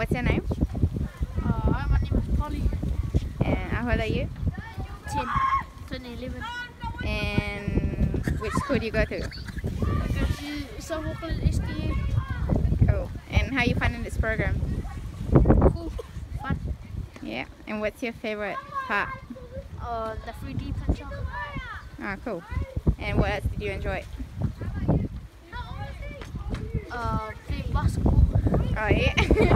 What's your name? Uh, my name is Polly. And how old are you? 10, 10, And which school do you go to? I go to South Auckland SDU. Cool. And how are you finding this program? Cool. Fun. Yeah. And what's your favorite part? Uh, the 3D printer. Ah, cool. And what else did you enjoy? Uh, playing basketball. Oh, yeah.